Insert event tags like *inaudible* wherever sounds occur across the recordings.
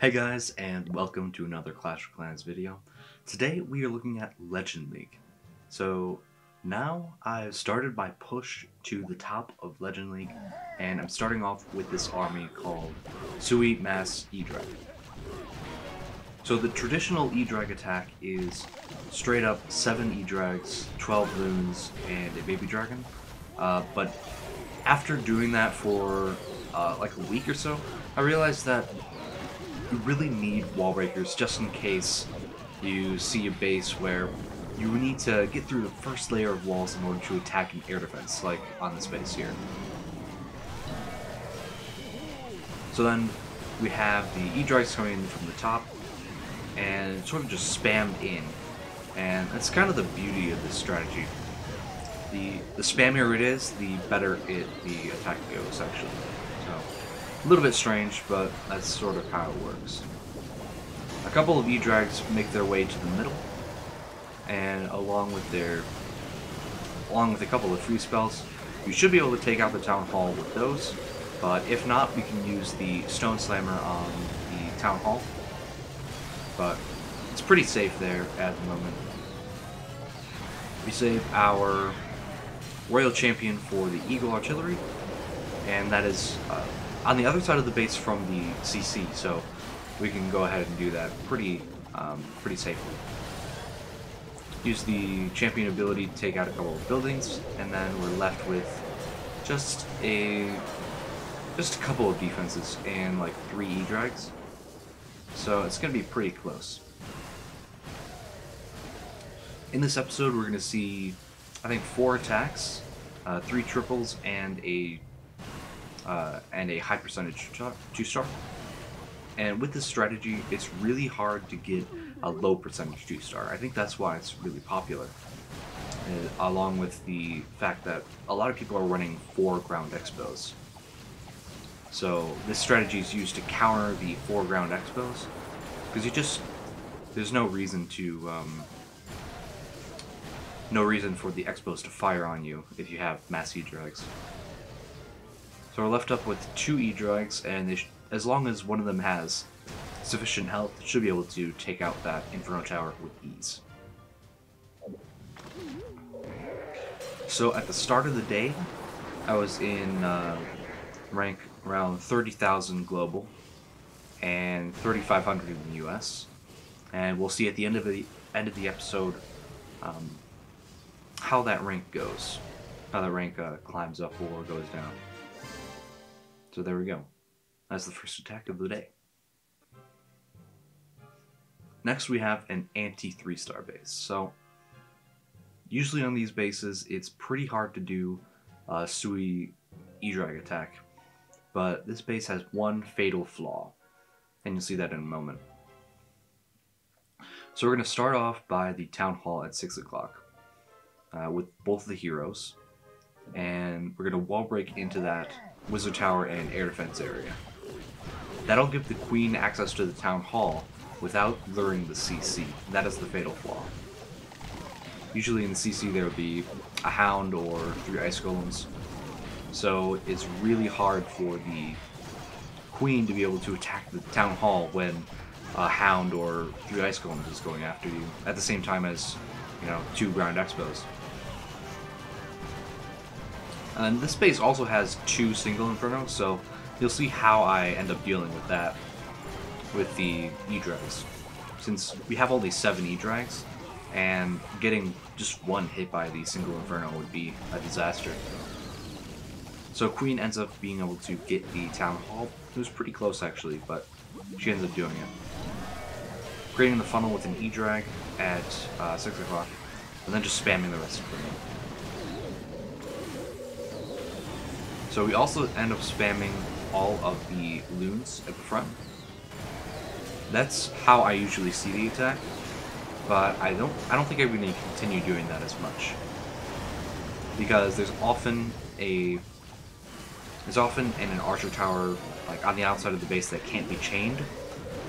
Hey guys, and welcome to another Clash of Clans video. Today we are looking at Legend League. So now I've started my push to the top of Legend League, and I'm starting off with this army called Sui Mass E-Drag. So the traditional E-Drag attack is straight up 7 E-Drags, 12 Loons, and a Baby Dragon. Uh, but after doing that for uh, like a week or so, I realized that you really need wall breakers just in case you see a base where you need to get through the first layer of walls in order to attack an air defense, like on this base here. So then we have the E-Drags coming in from the top, and sort of just spammed in. And that's kind of the beauty of this strategy. The the spammier it is, the better it the attack goes actually. A little bit strange, but that's sort of how it works. A couple of E-Drags make their way to the middle, and along with their, along with a couple of free spells, you should be able to take out the Town Hall with those, but if not, we can use the Stone Slammer on the Town Hall, but it's pretty safe there at the moment. We save our Royal Champion for the Eagle Artillery, and that is uh, on the other side of the base from the CC, so we can go ahead and do that pretty, um, pretty safely. Use the champion ability to take out a couple of buildings, and then we're left with just a just a couple of defenses and like three E-Drags. So it's going to be pretty close. In this episode, we're going to see, I think, four attacks, uh, three triples, and a uh, and a high percentage two star. And with this strategy, it's really hard to get a low percentage two star. I think that's why it's really popular. Uh, along with the fact that a lot of people are running four ground expos. So this strategy is used to counter the four ground expos because you just there's no reason to um, no reason for the expos to fire on you if you have mass E-Drags. So we're left up with two E-Drags, and as long as one of them has sufficient health, should be able to take out that Inferno Tower with ease. So at the start of the day, I was in uh, rank around 30,000 global and 3,500 in the US. And we'll see at the end of the end of the episode um, how that rank goes, how that rank uh, climbs up or goes down. So there we go. That's the first attack of the day. Next we have an anti 3 star base. So usually on these bases it's pretty hard to do a Sui E-Drag attack. But this base has one fatal flaw. And you'll see that in a moment. So we're going to start off by the Town Hall at 6 o'clock. Uh, with both the heroes. And we're going to wall break into that Wizard Tower, and air defense area. That'll give the Queen access to the Town Hall without luring the CC. That is the fatal flaw. Usually in the CC there would be a Hound or three Ice Golems, so it's really hard for the Queen to be able to attack the Town Hall when a Hound or three Ice Golems is going after you at the same time as, you know, two Ground Expos. And this base also has two single Inferno, so you'll see how I end up dealing with that with the E-Drags. Since we have only seven E-Drags, and getting just one hit by the single Inferno would be a disaster. So Queen ends up being able to get the Town Hall. It was pretty close actually, but she ends up doing it. Creating the funnel with an E-Drag at uh, 6 o'clock, and then just spamming the rest of them. So we also end up spamming all of the loons at the front. That's how I usually see the attack, but I don't I don't think I'm going to continue doing that as much. Because there's often a there's often in an archer tower like on the outside of the base that can't be chained.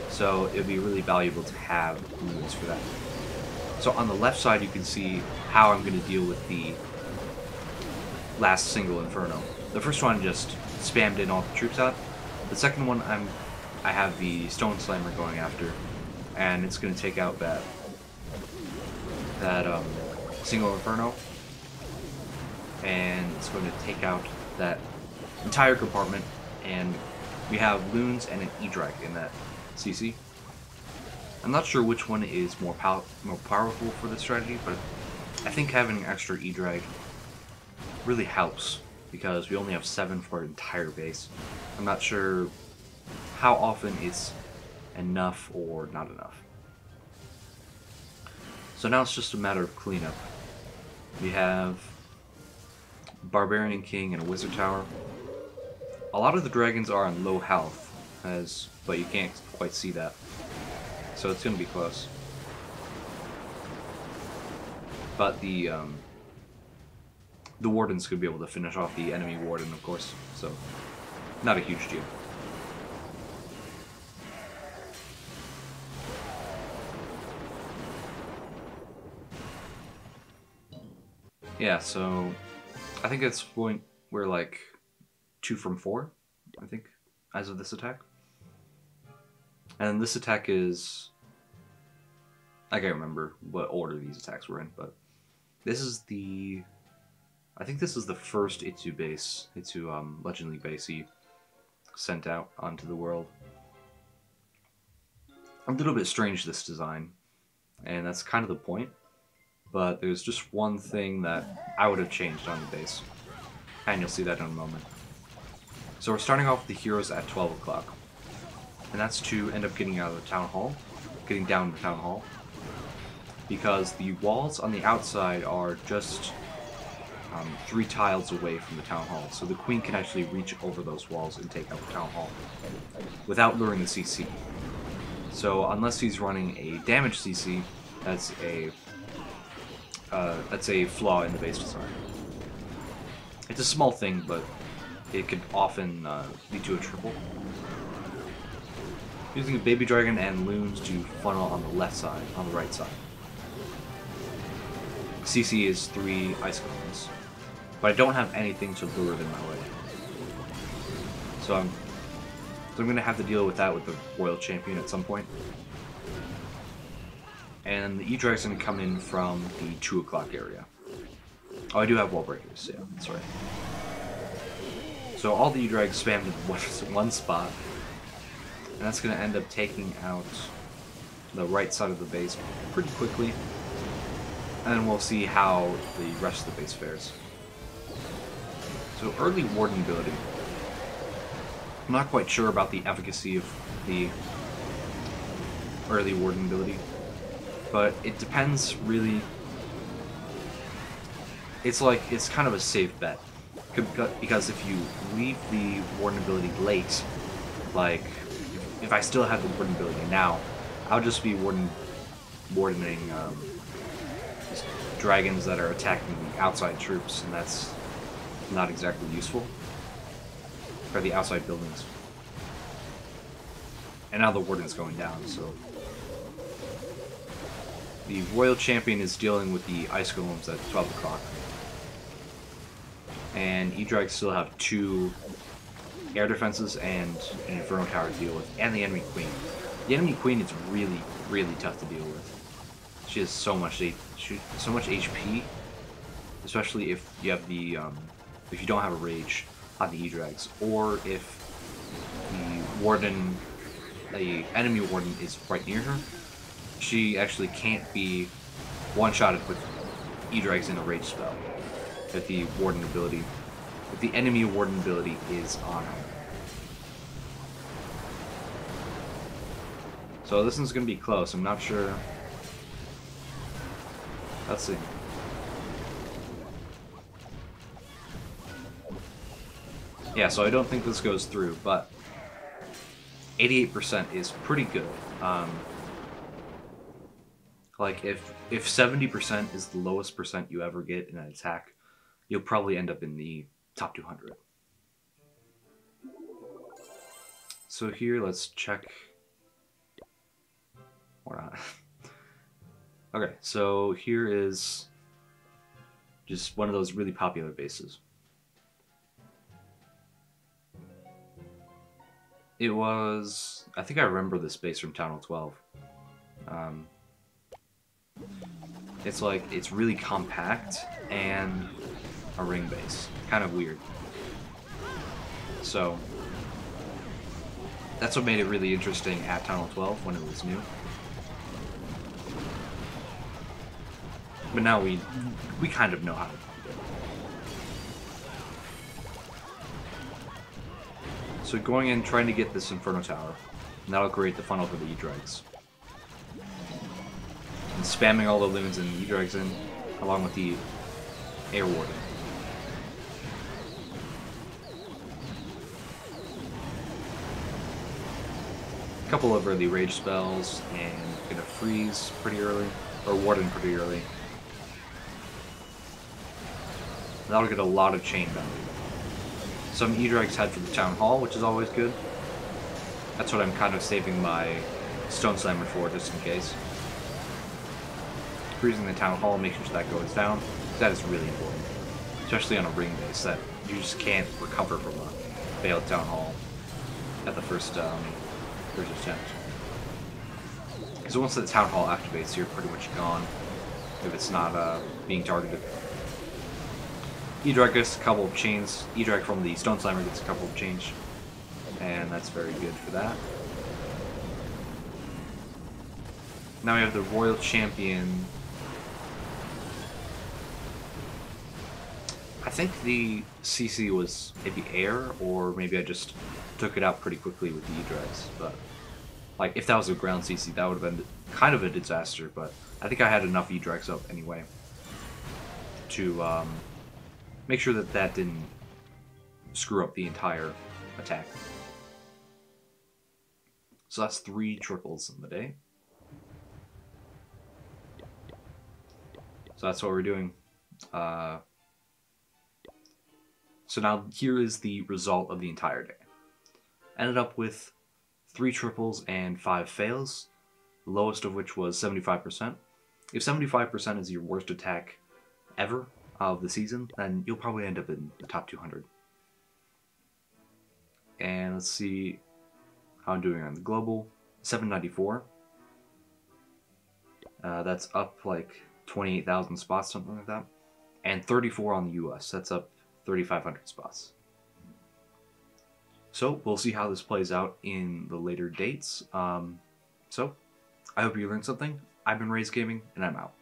So it would be really valuable to have loons for that. So on the left side you can see how I'm going to deal with the last single Inferno. The first one just spammed in all the troops out. The second one, I'm I have the Stone Slammer going after, and it's going to take out that that um, single Inferno, and it's going to take out that entire compartment, and we have Loons and an E-Drag in that CC. I'm not sure which one is more, pow more powerful for this strategy, but I think having an extra E-Drag really helps because we only have seven for our entire base. I'm not sure how often it's enough or not enough. So now it's just a matter of cleanup. We have Barbarian King and a Wizard Tower. A lot of the dragons are on low health, as but you can't quite see that. So it's going to be close. But the um, the wardens could be able to finish off the enemy warden, of course. So not a huge deal. Yeah, so I think it's point we're like two from four, I think, as of this attack. And this attack is I can't remember what order these attacks were in, but this is the I think this is the first Itsu base, Itsu um, Legend League base he sent out onto the world. A little bit strange this design, and that's kind of the point but there's just one thing that I would have changed on the base. And you'll see that in a moment. So we're starting off with the heroes at 12 o'clock. And that's to end up getting out of the town hall, getting down the town hall. Because the walls on the outside are just um, three tiles away from the town hall. So the queen can actually reach over those walls and take out the town hall without luring the CC. So unless he's running a damage CC, that's a uh, that's a flaw in the base design. It's a small thing, but it could often uh, lead to a triple. Using a baby dragon and loons to funnel on the left side, on the right side. CC is three ice cones, but I don't have anything to lure them my way. So I'm, so I'm gonna have to deal with that with the royal champion at some point. and the E-Drag's to come in from the 2 o'clock area. Oh, I do have wall breakers, yeah, that's right. So all the E-Drags spammed in one, *laughs* one spot, and that's going to end up taking out the right side of the base pretty quickly, and then we'll see how the rest of the base fares. So early Warden ability. I'm not quite sure about the efficacy of the early Warden ability but it depends really. It's like, it's kind of a safe bet. Because if you leave the Warden ability late, like, if I still have the Warden ability now, I'll just be Warden, Wardening um, dragons that are attacking outside troops, and that's not exactly useful. For the outside buildings. And now the Warden's going down, so the Royal Champion is dealing with the Ice Golems at 12 o'clock. And E-Drag still have two air defenses and an Inferno Tower to deal with, and the enemy Queen. The enemy Queen is really, really tough to deal with. She has so much so much HP, especially if you have the um, if you don't have a rage on the E-Drags, or if the Warden, the enemy Warden is right near her, she actually can't be one-shotted with E-Drags in a rage spell. If the Warden ability, if the enemy Warden ability is on her. So this one's gonna be close. I'm not sure. Let's see. Yeah, so I don't think this goes through, but 88% is pretty good. Um, like if if 70% is the lowest percent you ever get in an attack, you'll probably end up in the top 200. So here, let's check. Or not. *laughs* okay, so here is just one of those really popular bases. It was. I think I remember this space from Town Hall 12. Um, it's like it's really compact and a ring base, kind of weird. So that's what made it really interesting at Hall 12 when it was new. But now we we kind of know how to So going in, trying to get this Inferno Tower, and that'll create the funnel for the E-Drags. And spamming all the loons and E-Drags in, along with the Air Warden. A couple of early rage spells, and gonna freeze pretty early, or warden pretty early. That'll get a lot of chain value. Some E-Drags head for the Town Hall, which is always good. That's what I'm kind of saving my Stone Slammer for, just in case. Freezing the Town Hall, making sure that goes down. That is really important. Especially on a ring base, that you just can't recover from a failed Town Hall at the first, um, first attempt. Because once the Town Hall activates, you're pretty much gone if it's not uh, being targeted. E-Drag gets a couple of chains. E-Drag from the Stone Slammer gets a couple of chains. And that's very good for that. Now we have the Royal Champion. I think the CC was maybe air, or maybe I just took it out pretty quickly with the E-Drags. But, like, if that was a ground CC, that would have been kind of a disaster. But I think I had enough E-Drags up anyway to um, make sure that that didn't screw up the entire attack. So that's three triples in the day. So that's what we're doing. Uh, so now here is the result of the entire day. Ended up with three triples and five fails, the lowest of which was 75%. If 75% is your worst attack ever, of the season, then you'll probably end up in the top 200. And let's see how I'm doing on the global. 794. Uh, that's up like 28,000 spots, something like that. And 34 on the US. That's up 3,500 spots. So we'll see how this plays out in the later dates. Um, so I hope you learned something. I've been Raze Gaming, and I'm out.